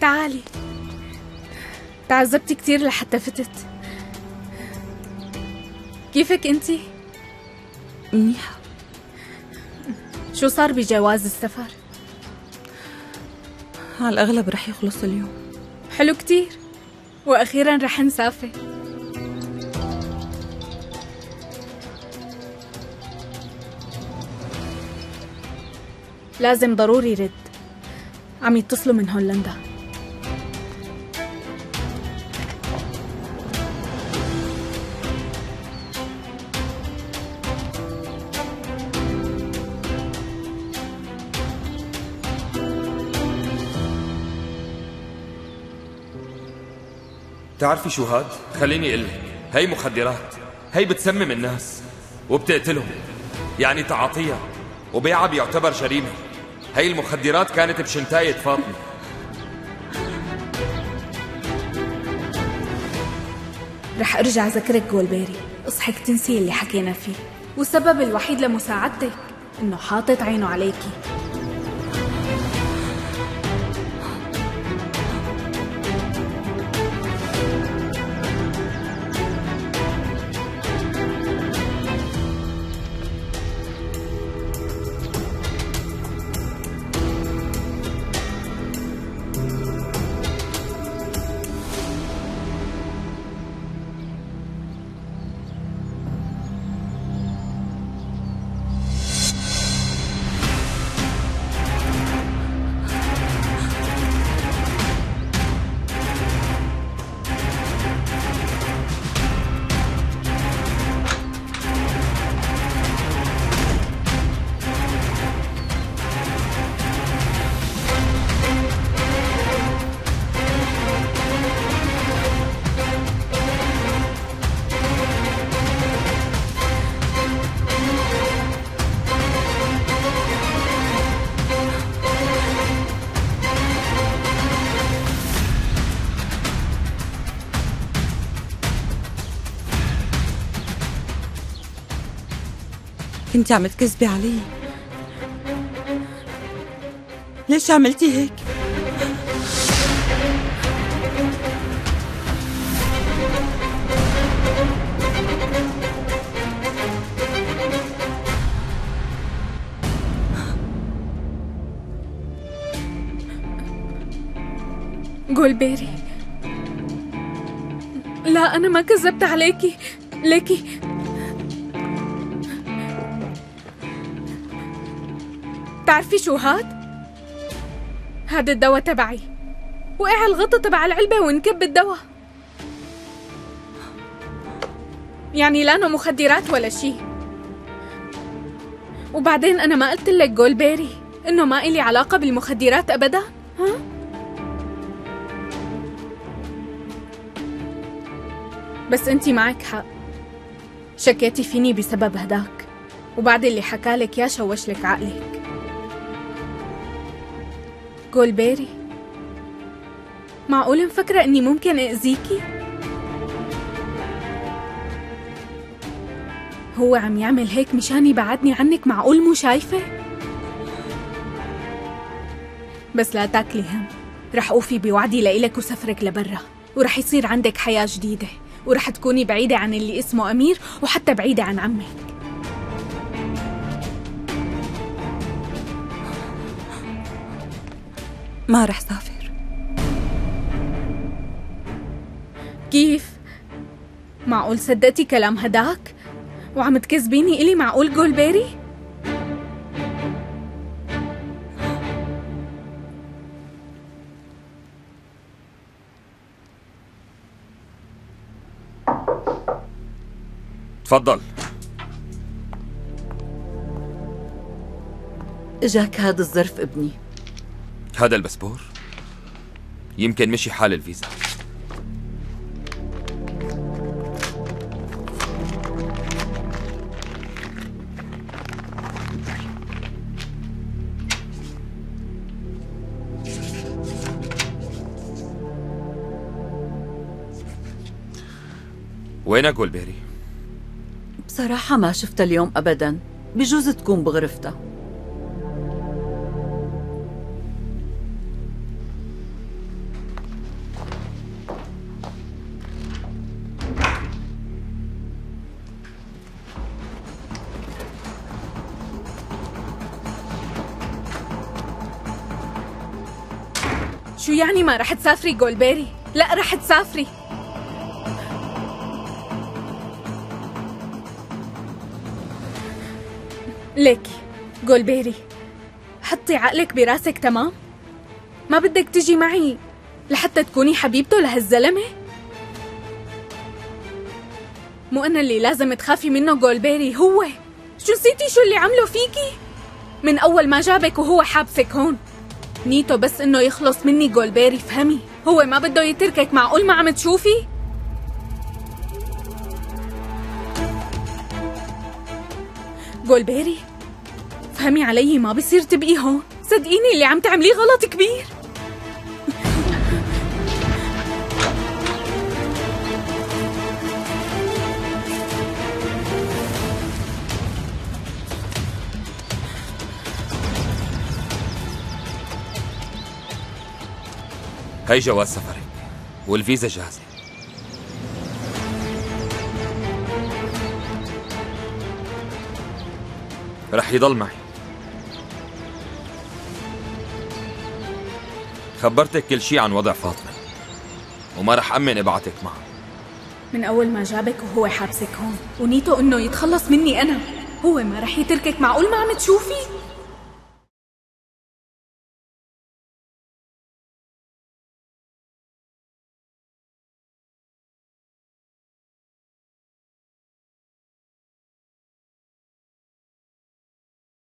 تعالي. تعذبتي كتير لحتى فتت. كيفك انتي؟ منيحة. شو صار بجواز السفر؟ على الأغلب رح يخلص اليوم. حلو كتير. وأخيرا رح نسافر. لازم ضروري رد. عم يتصلوا من هولندا. بتعرفي شو هاد؟ خليني أقول لك. هي مخدرات. هي بتسمم الناس وبتقتلهم. يعني تعاطيها. وبيعها بيعتبر جريمة. هي المخدرات كانت بشنتاية فاطمة. رح أرجع ذكرك جولبيري. أصحك تنسي اللي حكينا فيه. والسبب الوحيد لمساعدتك إنه حاطط عينه عليكي. كنتي عم تكذبي علي. ليش عملتي هيك؟ جولبيري لا أنا ما كذبت عليكي. ليكي. بتعرفي شو هاد؟ هذا الدواء تبعي. وقع الغطا تبع العلبة وانكب الدواء؟ يعني لا مخدرات ولا شي وبعدين أنا ما قلت لك جولبيري إنه ما إلي علاقة بالمخدرات أبدا؟ ها؟ بس أنتي معك حق. شكيتي فيني بسبب هداك. وبعد اللي حكالك يا شوشلك عقلك. جولبيري معقول مفكرة إني ممكن أذيكي؟ هو عم يعمل هيك مشان يبعدني عنك معقول مو شايفة؟ بس لا تاكلي هم رح أوفي بوعدي لإلك وسفرك لبرا ورح يصير عندك حياة جديدة ورح تكوني بعيدة عن اللي اسمه أمير وحتى بعيدة عن عمك ما رح سافر كيف؟ معقول صدقتي كلام هداك؟ وعم تكذبيني إلي معقول جولبيري؟ تفضل إجاك هذا الظرف ابني هذا الباسبور؟ يمكن مشي حال الفيزا. وينك جولبيري؟ بصراحة ما شفتها اليوم أبدا. بجوز تكون بغرفتها. شو يعني ما رح تسافري جولبيري؟ لا رح تسافري ليكي جولبيري حطي عقلك براسك تمام؟ ما بدك تجي معي لحتى تكوني حبيبته لهالزلمة؟ مو أنا اللي لازم تخافي منه جولبيري هو شو نسيتي شو اللي عمله فيكي؟ من أول ما جابك وهو حابسك هون نيته بس إنه يخلص مني جولبيري فهمي؟ هو ما بده يتركك معقول ما عم تشوفي؟ جولبيري فهمي علي ما بصير تبقي هون. صدقيني اللي عم تعمليه غلط كبير. هي جواز سفرك والفيزا جاهزة. رح يضل معي. خبرتك كل شي عن وضع فاطمة. وما رح أمن إبعتك معه. من أول ما جابك وهو حابسك هون ونيته إنه يتخلص مني أنا. هو ما رح يتركك معقول ما عم تشوفي؟